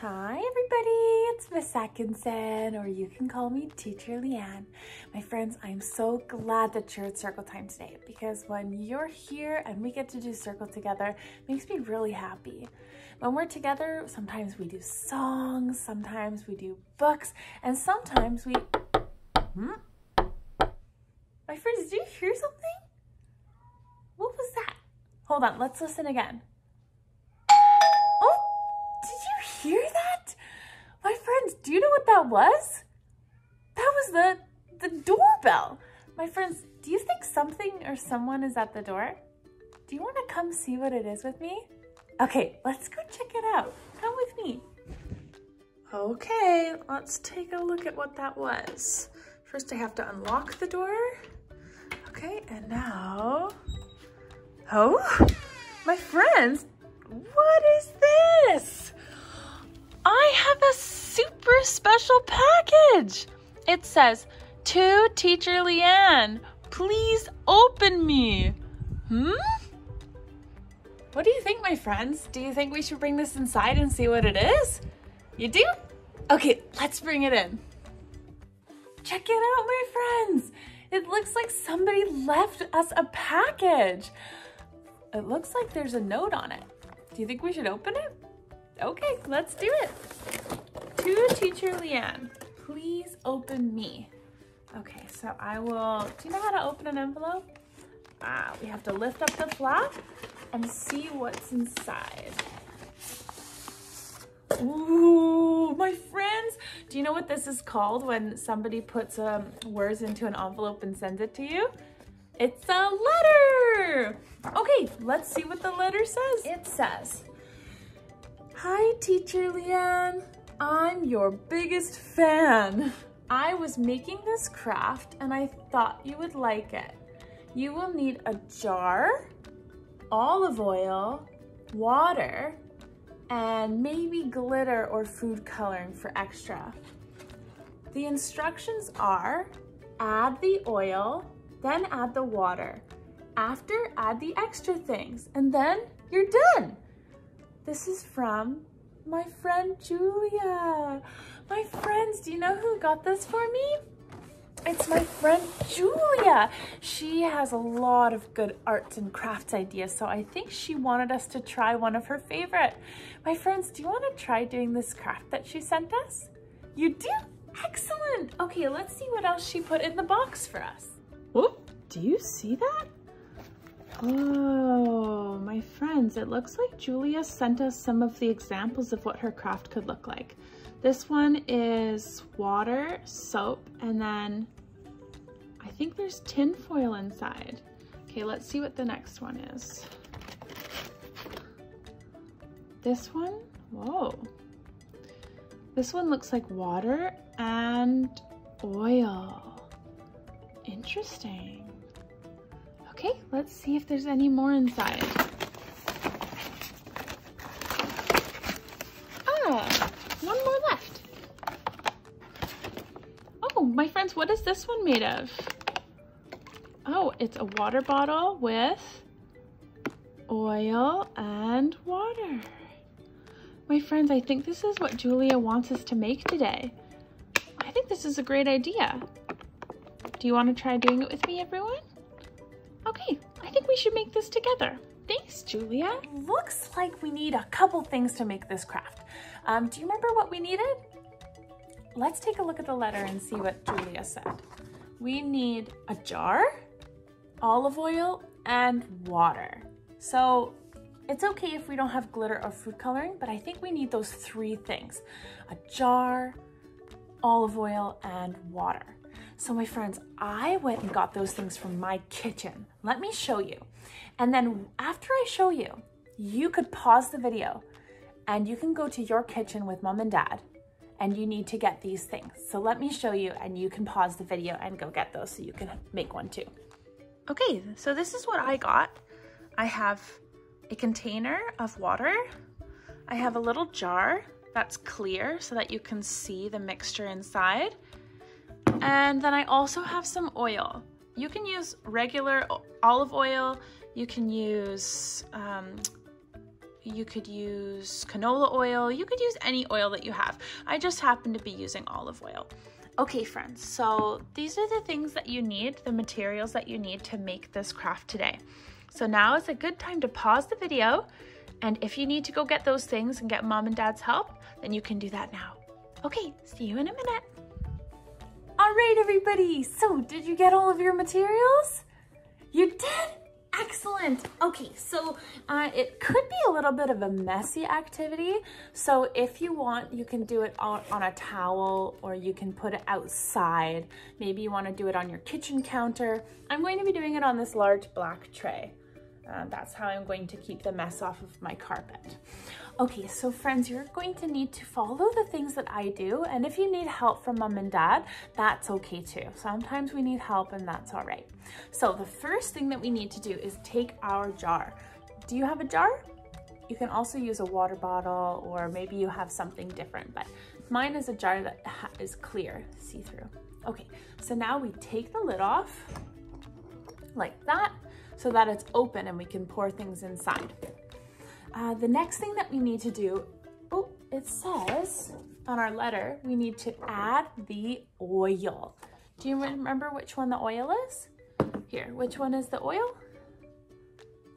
Hi everybody, it's Miss Atkinson, or you can call me Teacher Leanne. My friends, I'm so glad that you're at Circle Time today because when you're here and we get to do Circle together, makes me really happy. When we're together, sometimes we do songs, sometimes we do books, and sometimes we... Hmm? My friends, did you hear something? What was that? Hold on, let's listen again. Do you know what that was? That was the, the doorbell. My friends, do you think something or someone is at the door? Do you want to come see what it is with me? Okay, let's go check it out. Come with me. Okay, let's take a look at what that was. First, I have to unlock the door. Okay, and now... Oh, my friends, what is this? Special package. It says, To Teacher Leanne, please open me. Hmm? What do you think, my friends? Do you think we should bring this inside and see what it is? You do? Okay, let's bring it in. Check it out, my friends. It looks like somebody left us a package. It looks like there's a note on it. Do you think we should open it? Okay, let's do it. To Teacher Leanne, please open me. Okay, so I will, do you know how to open an envelope? Ah, we have to lift up the flap and see what's inside. Ooh, my friends, do you know what this is called when somebody puts um, words into an envelope and sends it to you? It's a letter. Okay, let's see what the letter says. It says, Hi, Teacher Leanne. I'm your biggest fan. I was making this craft and I thought you would like it. You will need a jar, olive oil, water, and maybe glitter or food coloring for extra. The instructions are add the oil, then add the water. After, add the extra things, and then you're done. This is from my friend Julia. My friends, do you know who got this for me? It's my friend Julia. She has a lot of good arts and crafts ideas, so I think she wanted us to try one of her favorite. My friends, do you want to try doing this craft that she sent us? You do? Excellent. Okay, let's see what else she put in the box for us. Oh, do you see that? Oh, my friends, it looks like Julia sent us some of the examples of what her craft could look like. This one is water, soap, and then I think there's tin foil inside. Okay, let's see what the next one is. This one, whoa. This one looks like water and oil. Interesting. Okay, let's see if there's any more inside. Ah, one more left. Oh, my friends, what is this one made of? Oh, it's a water bottle with oil and water. My friends, I think this is what Julia wants us to make today. I think this is a great idea. Do you want to try doing it with me, everyone? Okay, I think we should make this together. Thanks, Julia. Looks like we need a couple things to make this craft. Um, do you remember what we needed? Let's take a look at the letter and see what Julia said. We need a jar, olive oil, and water. So it's okay if we don't have glitter or food coloring, but I think we need those three things. A jar, olive oil, and water. So my friends, I went and got those things from my kitchen. Let me show you. And then after I show you, you could pause the video and you can go to your kitchen with mom and dad and you need to get these things. So let me show you and you can pause the video and go get those so you can make one too. Okay, so this is what I got. I have a container of water. I have a little jar that's clear so that you can see the mixture inside. And then I also have some oil. You can use regular olive oil. You can use um, You could use canola oil. You could use any oil that you have. I just happen to be using olive oil. Okay, friends, so these are the things that you need, the materials that you need to make this craft today. So now is a good time to pause the video, and if you need to go get those things and get mom and dad's help, then you can do that now. Okay, see you in a minute. All right, everybody. So did you get all of your materials? You did? Excellent. Okay, so uh, it could be a little bit of a messy activity. So if you want, you can do it on, on a towel or you can put it outside. Maybe you want to do it on your kitchen counter. I'm going to be doing it on this large black tray. Uh, that's how I'm going to keep the mess off of my carpet. Okay, so friends, you're going to need to follow the things that I do. And if you need help from mom and dad, that's okay too. Sometimes we need help and that's all right. So the first thing that we need to do is take our jar. Do you have a jar? You can also use a water bottle or maybe you have something different, but mine is a jar that is clear, see-through. Okay, so now we take the lid off like that so that it's open and we can pour things inside. Uh, the next thing that we need to do, oh, it says on our letter, we need to add the oil. Do you remember which one the oil is? Here, which one is the oil?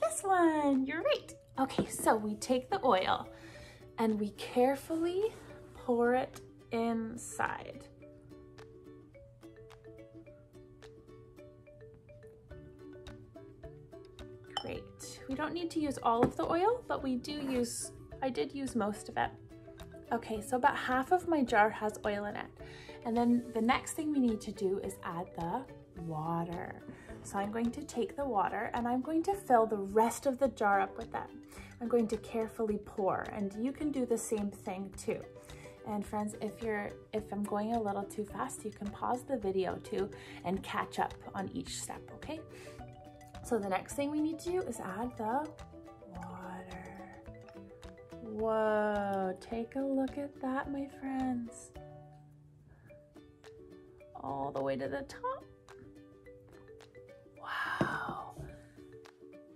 This one, you're right. Okay, so we take the oil and we carefully pour it inside. Great. We don't need to use all of the oil, but we do use, I did use most of it. Okay, so about half of my jar has oil in it. And then the next thing we need to do is add the water. So I'm going to take the water and I'm going to fill the rest of the jar up with that. I'm going to carefully pour and you can do the same thing too. And friends, if you're if I'm going a little too fast, you can pause the video too and catch up on each step, okay? So the next thing we need to do is add the water. Whoa, take a look at that, my friends. All the way to the top. Wow,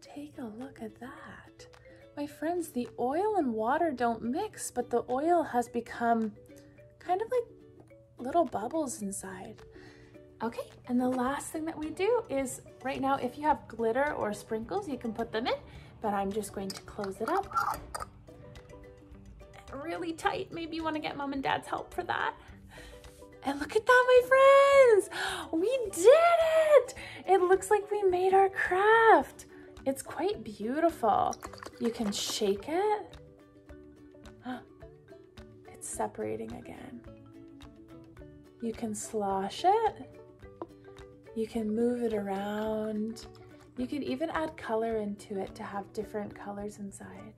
take a look at that. My friends, the oil and water don't mix, but the oil has become kind of like little bubbles inside. Okay, and the last thing that we do is right now, if you have glitter or sprinkles, you can put them in, but I'm just going to close it up really tight. Maybe you wanna get mom and dad's help for that. And look at that, my friends! We did it! It looks like we made our craft. It's quite beautiful. You can shake it. It's separating again. You can slosh it. You can move it around. You can even add color into it to have different colors inside.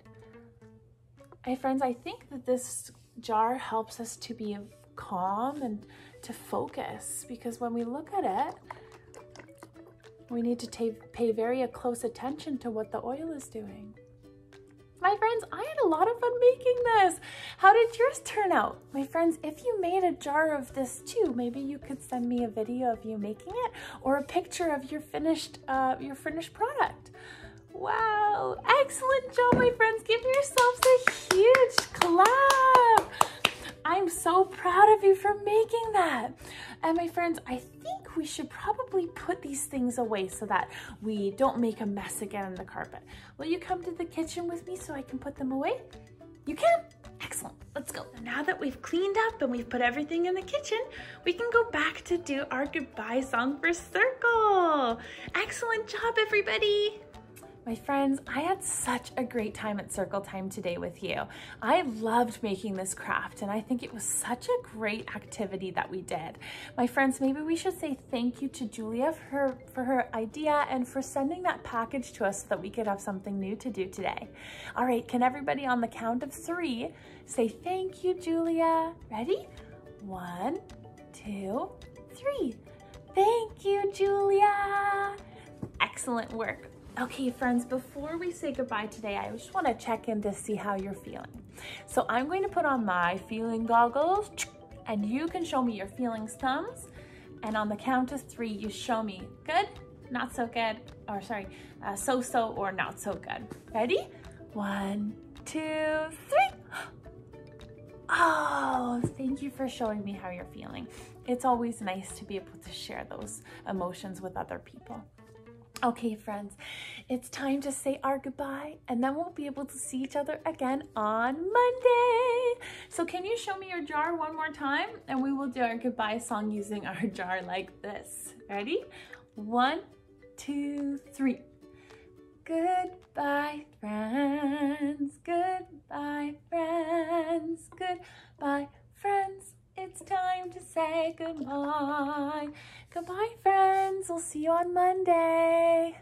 Hey friends, I think that this jar helps us to be calm and to focus because when we look at it, we need to pay very close attention to what the oil is doing. My friends, I had a lot of fun making this. How did yours turn out? My friends, if you made a jar of this too, maybe you could send me a video of you making it or a picture of your finished, uh, your finished product. Wow, excellent job, my friends. Give yourselves a huge clap. I'm so proud of you for making that. And my friends, I we should probably put these things away so that we don't make a mess again on the carpet. Will you come to the kitchen with me so I can put them away? You can? Excellent, let's go. Now that we've cleaned up and we've put everything in the kitchen, we can go back to do our goodbye song for Circle. Excellent job, everybody. My friends, I had such a great time at Circle Time today with you. I loved making this craft and I think it was such a great activity that we did. My friends, maybe we should say thank you to Julia for her, for her idea and for sending that package to us so that we could have something new to do today. All right, can everybody on the count of three say thank you, Julia? Ready? One, two, three. Thank you, Julia. Excellent work. Okay, friends, before we say goodbye today, I just want to check in to see how you're feeling. So I'm going to put on my feeling goggles and you can show me your feelings thumbs. And on the count of three, you show me good, not so good, or sorry, uh, so-so or not so good. Ready? One, two, three. Oh, thank you for showing me how you're feeling. It's always nice to be able to share those emotions with other people. Okay, friends, it's time to say our goodbye and then we'll be able to see each other again on Monday. So can you show me your jar one more time? And we will do our goodbye song using our jar like this. Ready? One, two, three. Goodbye, friends. Goodbye, friends. Goodbye, friends. It's time to say goodbye. Goodbye, friends. We'll see you on Monday.